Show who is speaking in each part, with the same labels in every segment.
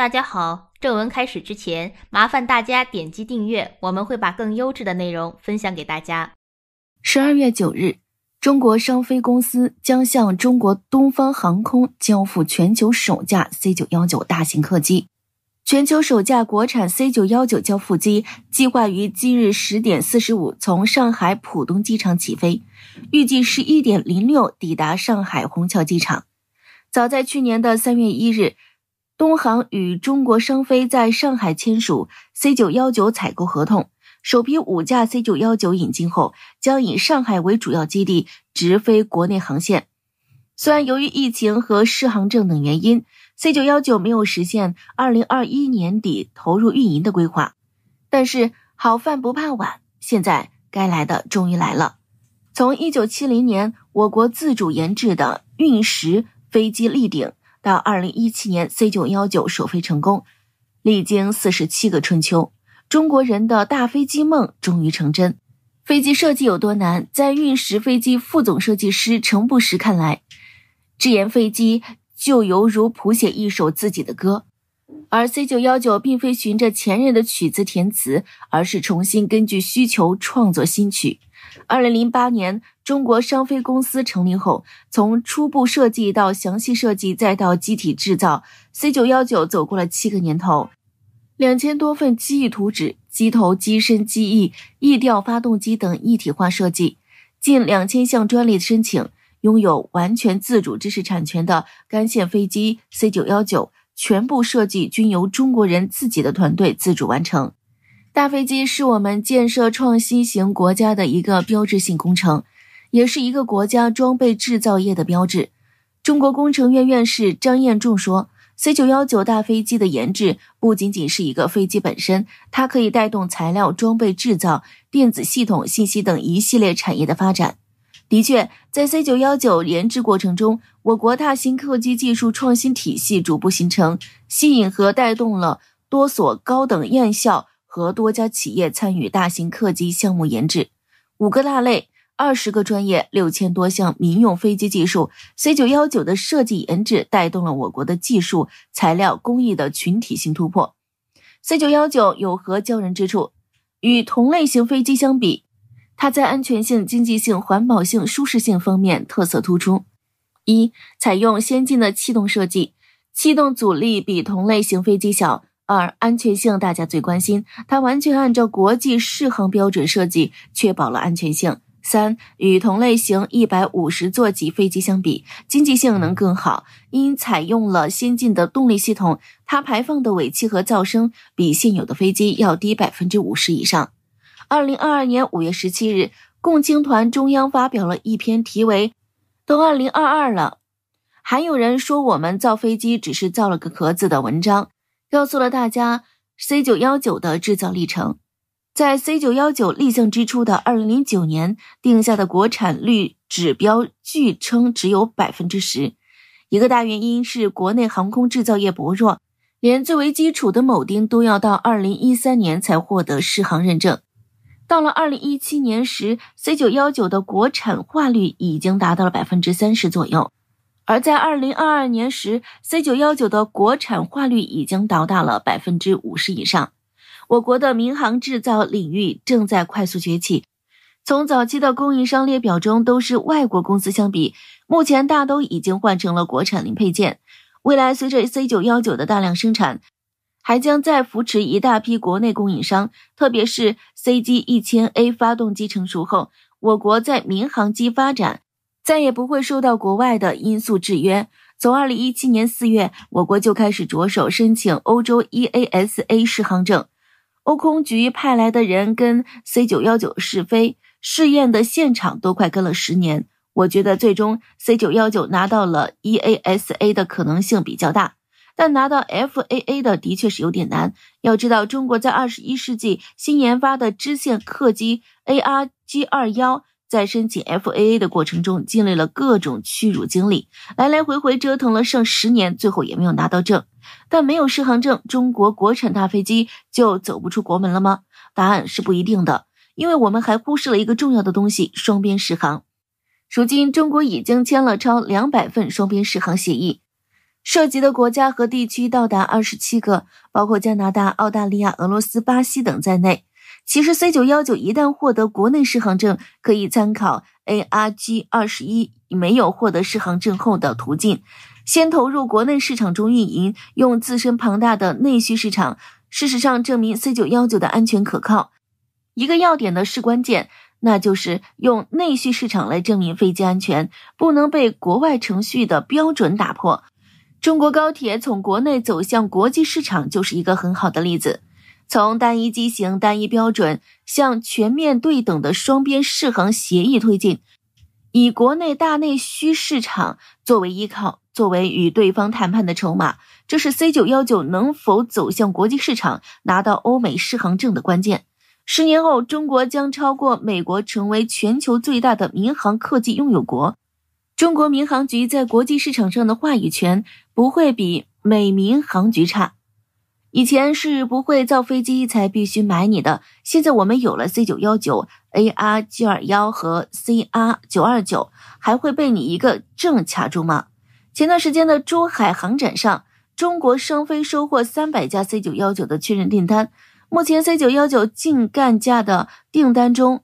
Speaker 1: 大家好，正文开始之前，麻烦大家点击订阅，我们会把更优质的内容分享给大家。
Speaker 2: 十二月九日，中国商飞公司将向中国东方航空交付全球首架 C 九幺九大型客机。全球首架国产 C 九幺九交付机计划于今日十点四十五从上海浦东机场起飞，预计十一点零六抵达上海虹桥机场。早在去年的三月一日。东航与中国商飞在上海签署 C 九幺九采购合同，首批五架 C 九幺九引进后，将以上海为主要基地直飞国内航线。虽然由于疫情和适航证等原因，C 九幺九没有实现二零二一年底投入运营的规划，但是好饭不怕晚，现在该来的终于来了。从一九七零年我国自主研制的运十飞机立顶。到二零一七年，C 九幺九首飞成功，历经四十七个春秋，中国人的大飞机梦终于成真。飞机设计有多难，在运十飞机副总设计师程不时看来，智研飞机就犹如谱写一首自己的歌。而 C 九幺九并非循着前任的曲子填词，而是重新根据需求创作新曲。二零零八年，中国商飞公司成立后，从初步设计到详细设计，再到机体制造，C 九幺九走过了七个年头，两千多份机翼图纸、机头、机身、机翼、翼吊、发动机等一体化设计，近两千项专利申请，拥有完全自主知识产权的干线飞机 C 九幺九，全部设计均由中国人自己的团队自主完成。大飞机是我们建设创新型国家的一个标志性工程，也是一个国家装备制造业的标志。中国工程院院士张彦仲说：“C 九幺九大飞机的研制不仅仅是一个飞机本身，它可以带动材料、装备制造、电子系统、信息等一系列产业的发展。”的确，在 C 九幺九研制过程中，我国大型客机技术创新体系逐步形成，吸引和带动了多所高等院校。和多家企业参与大型客机项目研制，五个大类，二十个专业，六千多项民用飞机技术。C 九幺九的设计研制带动了我国的技术、材料、工艺的群体性突破。C 九幺九有何骄人之处？与同类型飞机相比，它在安全性、经济性、环保性、舒适性方面特色突出。一、采用先进的气动设计，气动阻力比同类型飞机小。二、安全性大家最关心，它完全按照国际适航标准设计，确保了安全性。三、与同类型一百五十座级飞机相比，经济性能更好，因采用了先进的动力系统，它排放的尾气和噪声比现有的飞机要低百分之五十以上。二零二二年五月十七日，共青团中央发表了一篇题为《都二零二二了，还有人说我们造飞机只是造了个壳子》的文章。告诉了大家 C 九幺九的制造历程，在 C 九幺九立项之初的二零零九年定下的国产率指标，据称只有百分之十。一个大原因是国内航空制造业薄弱，连最为基础的铆钉都要到二零一三年才获得适航认证。到了二零一七年时，C 九幺九的国产化率已经达到了百分之三十左右。而在二零二二年时，C 九幺九的国产化率已经达到了百分之五十以上。我国的民航制造领域正在快速崛起，从早期的供应商列表中都是外国公司相比，目前大都已经换成了国产零配件。未来随着 C 九幺九的大量生产，还将再扶持一大批国内供应商，特别是 CG 一千 A 发动机成熟后，我国在民航机发展。再也不会受到国外的因素制约。从二零一七年四月，我国就开始着手申请欧洲 EASA 适航证。欧空局派来的人跟 C 九幺九试飞试验的现场都快跟了十年。我觉得最终 C 九幺九拿到了 EASA 的可能性比较大，但拿到 FAA 的的确是有点难。要知道，中国在二十一世纪新研发的支线客机 ARJ 二幺。在申请 FAA 的过程中，经历了各种屈辱经历，来来回回折腾了上十年，最后也没有拿到证。但没有适航证，中国国产大飞机就走不出国门了吗？答案是不一定的，因为我们还忽视了一个重要的东西——双边适航。如今，中国已经签了超两百份双边适航协议，涉及的国家和地区到达二十七个，包括加拿大、澳大利亚、俄罗斯、巴西等在内。其实 C 九幺九一旦获得国内适航证，可以参考 ARG 二十一没有获得适航证后的途径，先投入国内市场中运营，用自身庞大的内需市场，事实上证明 C 九幺九的安全可靠。一个要点的是关键，那就是用内需市场来证明飞机安全，不能被国外程序的标准打破。中国高铁从国内走向国际市场就是一个很好的例子，从单一机型、单一标准向全面对等的双边适航协议推进，以国内大内需市场作为依靠，作为与对方谈判的筹码，这是 C 九幺九能否走向国际市场、拿到欧美适航证的关键。十年后，中国将超过美国，成为全球最大的民航客机拥有国。中国民航局在国际市场上的话语权不会比美民航局差。以前是不会造飞机才必须买你的，现在我们有了 C 九幺九、AR 九二幺和 CR 九二九，还会被你一个证卡住吗？前段时间的珠海航展上，中国商飞收获三百架 C 九幺九的确认订单。目前 C 九幺九净干架的订单中，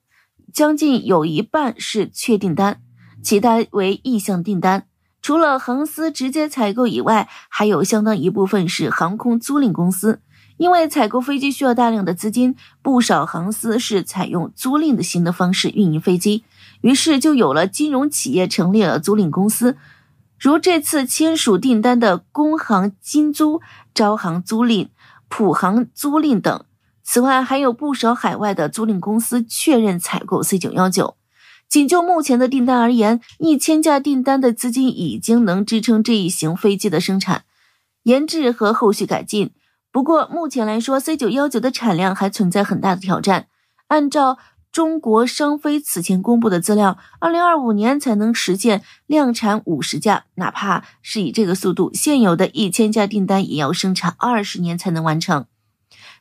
Speaker 2: 将近有一半是确订单。其他为意向订单，除了航司直接采购以外，还有相当一部分是航空租赁公司。因为采购飞机需要大量的资金，不少航司是采用租赁的新的方式运营飞机，于是就有了金融企业成立了租赁公司，如这次签署订单的工行金租、招行租赁、普航租赁等。此外，还有不少海外的租赁公司确认采购 C 九幺九。仅就目前的订单而言，一千架订单的资金已经能支撑这一型飞机的生产、研制和后续改进。不过，目前来说，C 九幺九的产量还存在很大的挑战。按照中国商飞此前公布的资料，二零二五年才能实现量产五十架。哪怕是以这个速度，现有的一千架订单也要生产二十年才能完成。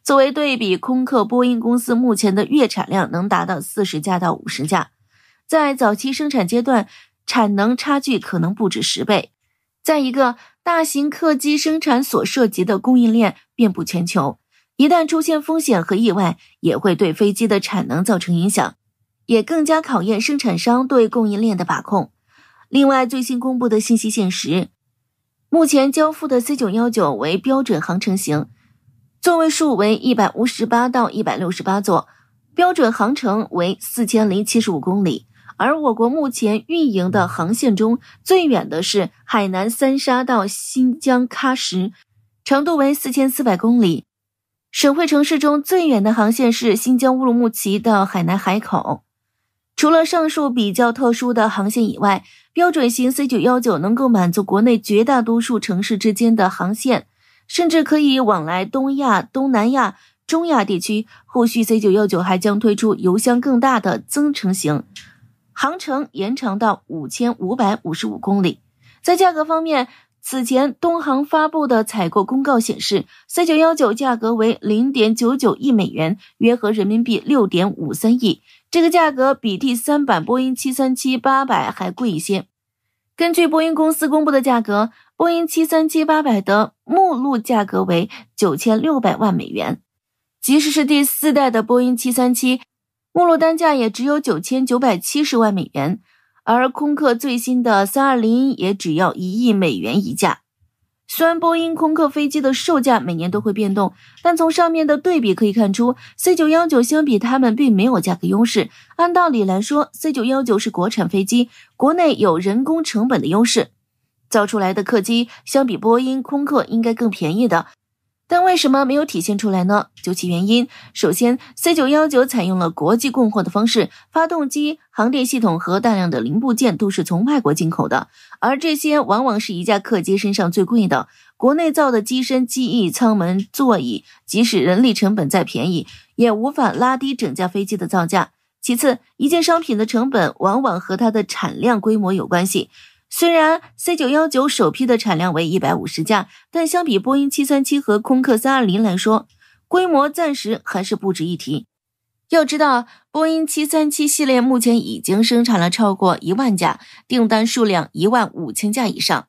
Speaker 2: 作为对比，空客、波音公司目前的月产量能达到四十架到五十架。在早期生产阶段，产能差距可能不止十倍。再一个，大型客机生产所涉及的供应链遍布全球，一旦出现风险和意外，也会对飞机的产能造成影响，也更加考验生产商对供应链的把控。另外，最新公布的信息显示，目前交付的 C 九幺九为标准航程型，座位数为一百五十八到一百六十八座，标准航程为四千零七十五公里。而我国目前运营的航线中最远的是海南三沙到新疆喀什，长度为四千四百公里。省会城市中最远的航线是新疆乌鲁木齐到海南海口。除了上述比较特殊的航线以外，标准型 C 九幺九能够满足国内绝大多数城市之间的航线，甚至可以往来东亚、东南亚、中亚地区。后续 C 九幺九还将推出油箱更大的增程型。航程延长到五千五百五十五公里。在价格方面，此前东航发布的采购公告显示，C 九幺九价格为零点九九亿美元，约合人民币六点五三亿。这个价格比第三版波音七三七八百还贵一些。根据波音公司公布的价格，波音七三七八百的目录价格为九千六百万美元，即使是第四代的波音七三七。目录单价也只有九千九百七十万美元，而空客最新的三二零也只要一亿美元一架。虽然波音、空客飞机的售价每年都会变动，但从上面的对比可以看出，C 九幺九相比它们并没有价格优势。按道理来说，C 九幺九是国产飞机，国内有人工成本的优势，造出来的客机相比波音、空客应该更便宜的。但为什么没有体现出来呢？究其原因，首先，C 九幺九采用了国际供货的方式，发动机、航电系统和大量的零部件都是从外国进口的，而这些往往是一架客机身上最贵的。国内造的机身、机翼、舱门、座椅，即使人力成本再便宜，也无法拉低整架飞机的造价。其次，一件商品的成本往往和它的产量规模有关系。虽然 C 九幺九首批的产量为一百五十架，但相比波音七三七和空客三二零来说，规模暂时还是不值一提。要知道，波音七三七系列目前已经生产了超过一万架，订单数量一万五千架以上。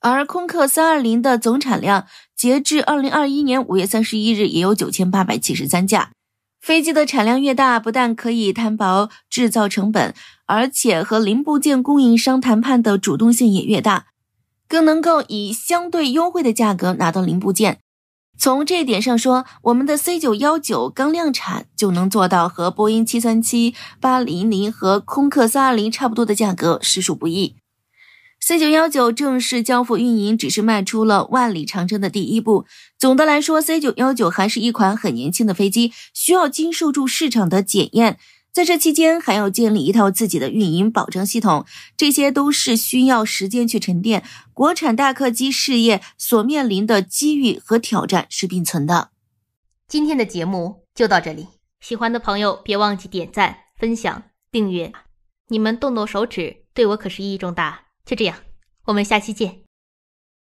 Speaker 2: 而空客三二零的总产量截至二零二一年五月三十一日也有九千八百七十三架。飞机的产量越大，不但可以摊薄制造成本，而且和零部件供应商谈判的主动性也越大，更能够以相对优惠的价格拿到零部件。从这一点上说，我们的 C 九幺九刚量产就能做到和波音七三七、八零零和空客三二零差不多的价格，实属不易。C 九幺九正式交付运营，只是迈出了万里长征的第一步。总的来说，C 九幺九还是一款很年轻的飞机，需要经受住市场的检验。在这期间，还要建立一套自己的运营保障系统，这些都是需要时间去沉淀。国产大客机事业所面临的机遇和挑战是并存的。
Speaker 1: 今天的节目就到这里，喜欢的朋友别忘记点赞、分享、订阅，你们动动手指，对我可是意义重大。就这样，我们下期见。